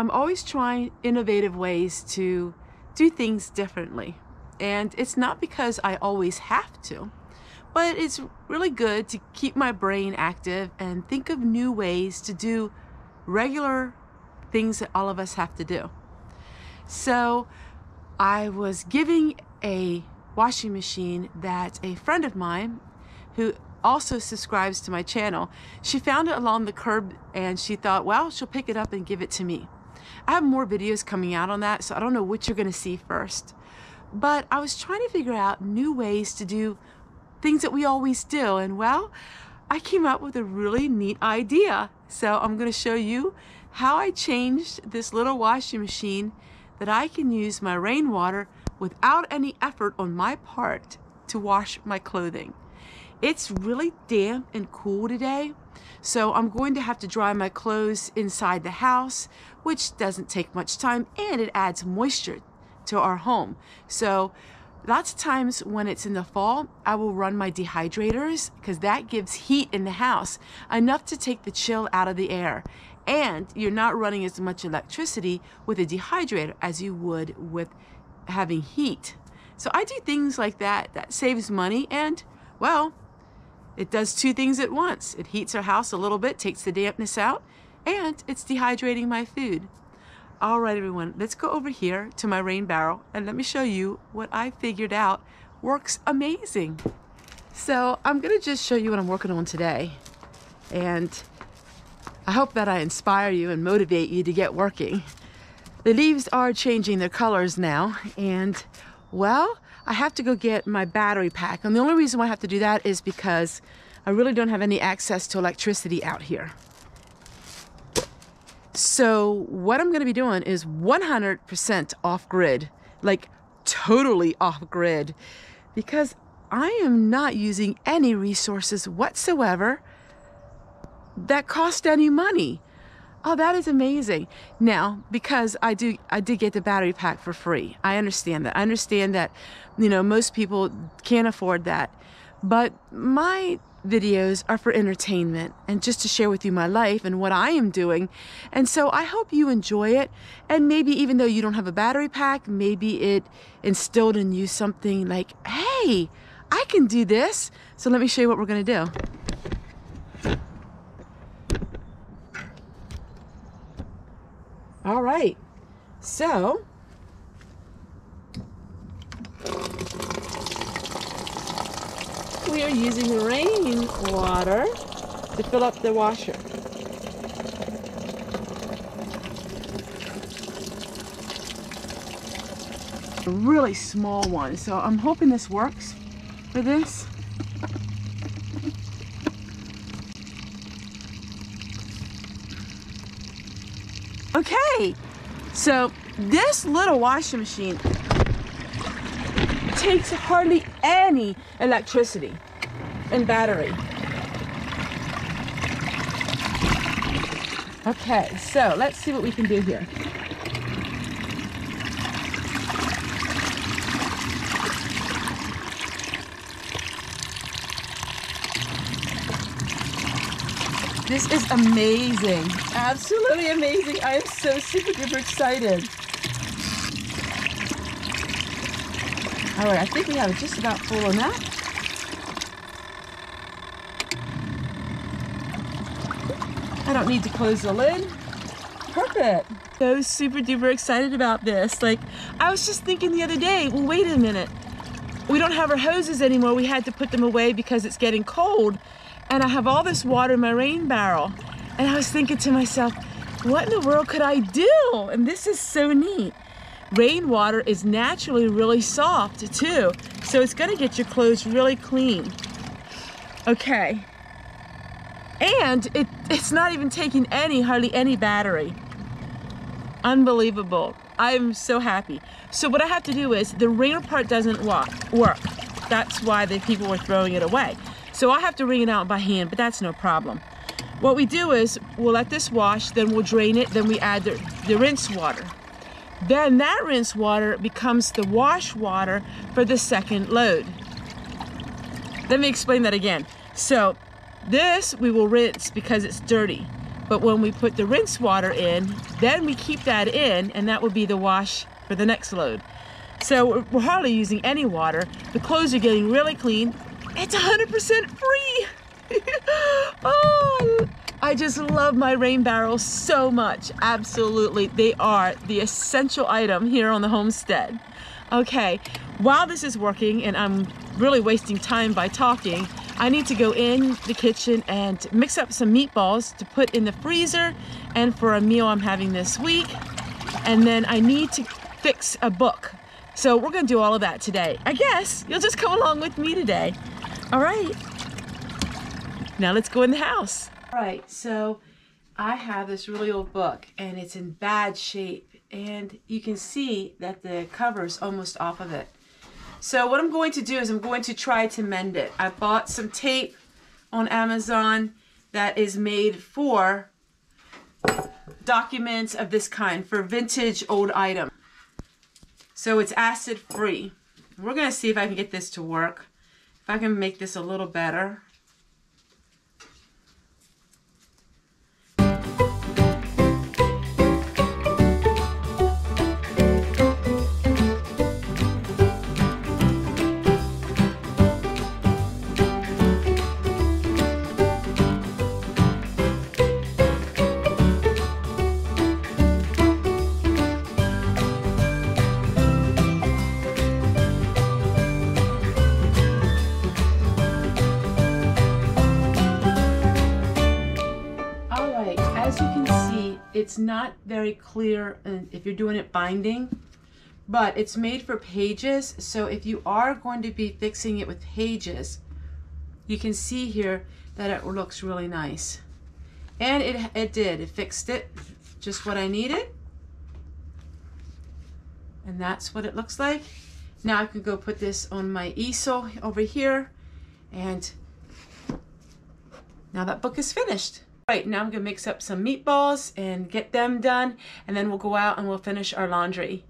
I'm always trying innovative ways to do things differently. And it's not because I always have to, but it's really good to keep my brain active and think of new ways to do regular things that all of us have to do. So I was giving a washing machine that a friend of mine who also subscribes to my channel. She found it along the curb and she thought, well, she'll pick it up and give it to me. I have more videos coming out on that, so I don't know what you're going to see first. But I was trying to figure out new ways to do things that we always do. And well, I came up with a really neat idea. So I'm going to show you how I changed this little washing machine that I can use my rainwater without any effort on my part to wash my clothing. It's really damp and cool today, so I'm going to have to dry my clothes inside the house, which doesn't take much time and it adds moisture to our home. So lots of times when it's in the fall, I will run my dehydrators because that gives heat in the house, enough to take the chill out of the air. And you're not running as much electricity with a dehydrator as you would with having heat. So I do things like that that saves money and, well, it does two things at once. It heats our house a little bit, takes the dampness out, and it's dehydrating my food. All right, everyone, let's go over here to my rain barrel and let me show you what I figured out works amazing. So I'm gonna just show you what I'm working on today. And I hope that I inspire you and motivate you to get working. The leaves are changing their colors now and well, I have to go get my battery pack. And the only reason why I have to do that is because I really don't have any access to electricity out here. So what I'm going to be doing is 100% off grid, like totally off grid, because I am not using any resources whatsoever that cost any money. Oh, that is amazing. Now, because I do I did get the battery pack for free. I understand that. I understand that, you know, most people can't afford that. But my videos are for entertainment and just to share with you my life and what I am doing. And so I hope you enjoy it. And maybe even though you don't have a battery pack, maybe it instilled in you something like, hey, I can do this. So let me show you what we're to do. All right, so we are using rain water to fill up the washer. A really small one, so I'm hoping this works for this. Okay, so this little washing machine takes hardly any electricity and battery. Okay, so let's see what we can do here. This is amazing. Absolutely amazing. I am so super duper excited. All right, I think we have it just about full on that. I don't need to close the lid. Perfect. So super duper excited about this. Like, I was just thinking the other day, well, wait a minute. We don't have our hoses anymore. We had to put them away because it's getting cold and I have all this water in my rain barrel. And I was thinking to myself, what in the world could I do? And this is so neat. Rainwater is naturally really soft too, so it's gonna get your clothes really clean. Okay. And it, it's not even taking any, hardly any battery. Unbelievable. I'm so happy. So what I have to do is, the wringer part doesn't work. That's why the people were throwing it away. So I have to wring it out by hand, but that's no problem. What we do is we'll let this wash, then we'll drain it, then we add the, the rinse water. Then that rinse water becomes the wash water for the second load. Let me explain that again. So This we will rinse because it's dirty. But when we put the rinse water in, then we keep that in and that will be the wash for the next load. So we're hardly using any water. The clothes are getting really clean. It's 100% free. oh, I just love my rain barrels so much. Absolutely. They are the essential item here on the homestead. Okay, while this is working and I'm really wasting time by talking, I need to go in the kitchen and mix up some meatballs to put in the freezer and for a meal I'm having this week. And then I need to fix a book. So we're gonna do all of that today. I guess you'll just come along with me today. All right. Now let's go in the house. All right, so I have this really old book and it's in bad shape and you can see that the cover is almost off of it. So what I'm going to do is I'm going to try to mend it. I bought some tape on Amazon that is made for documents of this kind, for vintage old items. So it's acid free. We're gonna see if I can get this to work. If I can make this a little better. Not very clear if you're doing it binding, but it's made for pages. So if you are going to be fixing it with pages, you can see here that it looks really nice. And it, it did, it fixed it, just what I needed. And that's what it looks like. Now I can go put this on my easel over here and now that book is finished. Right, now I'm gonna mix up some meatballs and get them done, and then we'll go out and we'll finish our laundry.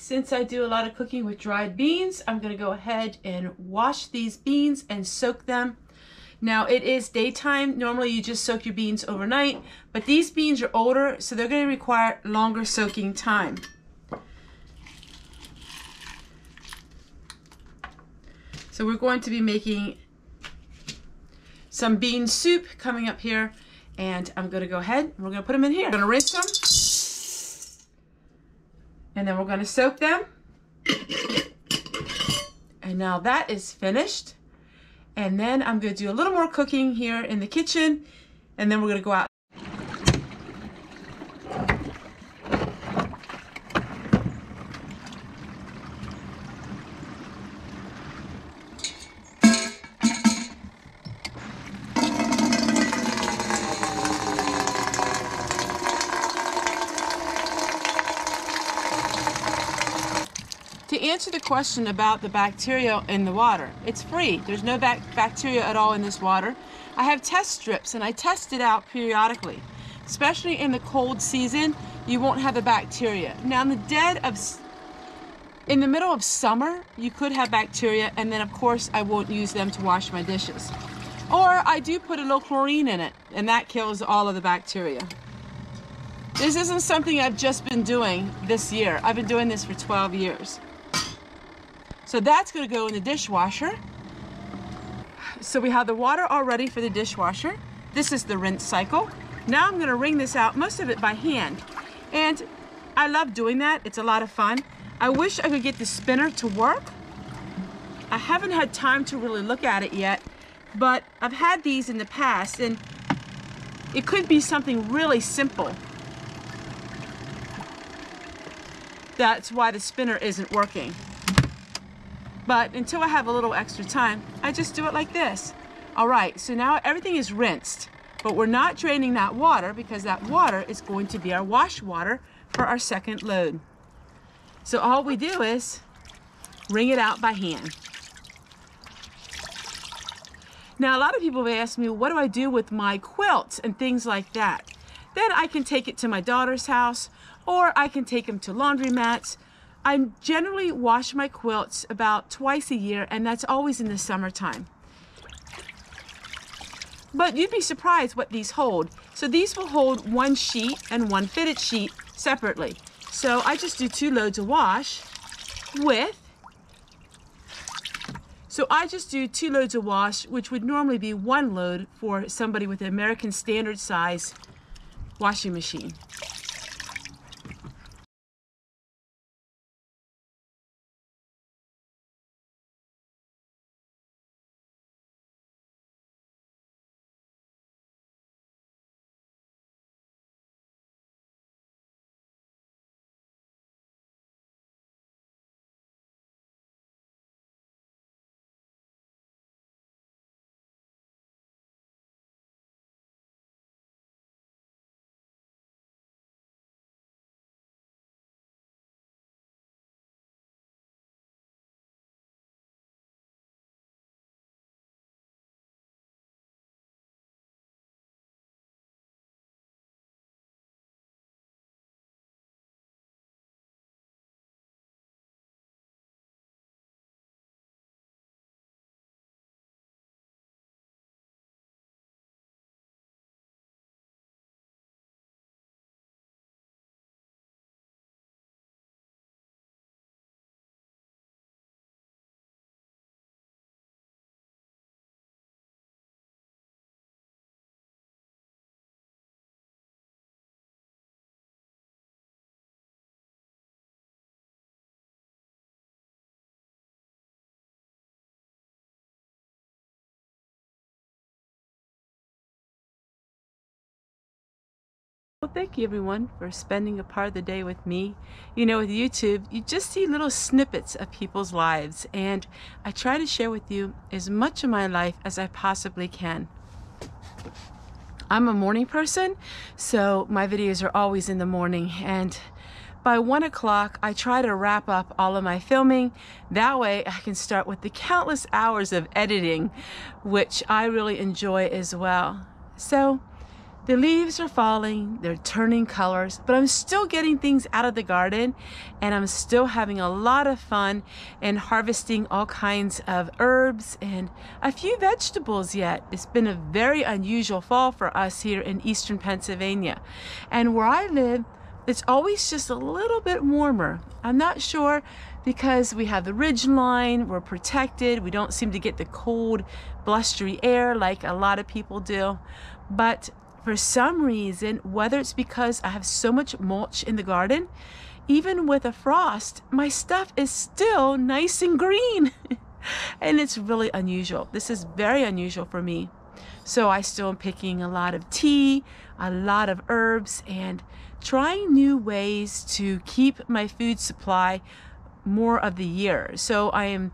Since I do a lot of cooking with dried beans, I'm gonna go ahead and wash these beans and soak them. Now it is daytime, normally you just soak your beans overnight, but these beans are older, so they're gonna require longer soaking time. So we're going to be making some bean soup coming up here, and I'm gonna go ahead, we're gonna put them in here. I'm gonna rinse them. And then we're to soak them. And now that is finished. And then I'm to do a little more cooking here in the kitchen. And then we're to go out answer the question about the bacteria in the water, it's free. There's no bac bacteria at all in this water. I have test strips and I test it out periodically. Especially in the cold season, you won't have the bacteria. Now in the dead of, in the middle of summer, you could have bacteria and then of course I won't use them to wash my dishes. Or I do put a little chlorine in it and that kills all of the bacteria. This isn't something I've just been doing this year. I've been doing this for 12 years. So that's going to go in the dishwasher. so we have the water all ready for the dishwasher. This is the rinse cycle. Now I'm gonna wring this out, most of it by hand. And I love doing that, it's a lot of fun. I wish I could get the spinner to work. I haven't had time to really look at it yet, but I've had these in the past and it could be something really simple. That's why the spinner isn't working. But until I have a little extra time, I just do it like this. All right, so now everything is rinsed, but we're not draining that water because that water is going to be our wash water for our second load. So all we do is wring it out by hand. Now, a lot of people have asked me, what do I do with my quilts and things like that? Then I can take it to my daughter's house or I can take them to laundromats I generally wash my quilts about twice a year, and that's always in the summertime. But you'd be surprised what these hold. So these will hold one sheet and one fitted sheet separately. So I just do two loads of wash with, so I just do two loads of wash, which would normally be one load for somebody with an American Standard size washing machine. Well, thank you everyone for spending a part of the day with me. You know, with YouTube, you just see little snippets of people's lives, and I try to share with you as much of my life as I possibly can. I'm a morning person, so my videos are always in the morning, and by one o'clock, I try to wrap up all of my filming. That way, I can start with the countless hours of editing, which I really enjoy as well. So, the leaves are falling, they're turning colors, but I'm still getting things out of the garden and I'm still having a lot of fun and harvesting all kinds of herbs and a few vegetables yet. It's been a very unusual fall for us here in eastern Pennsylvania. And where I live, it's always just a little bit warmer. I'm not sure because we have the ridge line, we're protected, we don't seem to get the cold, blustery air like a lot of people do. But for some reason, whether it's because I have so much mulch in the garden, even with a frost, my stuff is still nice and green. and it's really unusual. This is very unusual for me. So I still am picking a lot of tea, a lot of herbs, and trying new ways to keep my food supply more of the year. So I am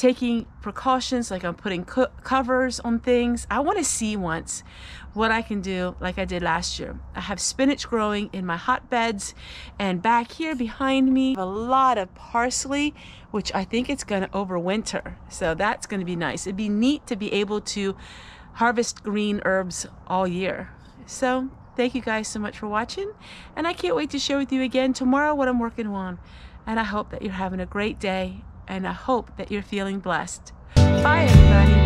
taking precautions like I'm putting co covers on things. I want to see once what I can do like I did last year. I have spinach growing in my hotbeds and back here behind me a lot of parsley which I think it's going to overwinter. So that's going to be nice. It'd be neat to be able to harvest green herbs all year. So thank you guys so much for watching and I can't wait to share with you again tomorrow what I'm working on. And I hope that you're having a great day and I hope that you're feeling blessed. Bye everybody.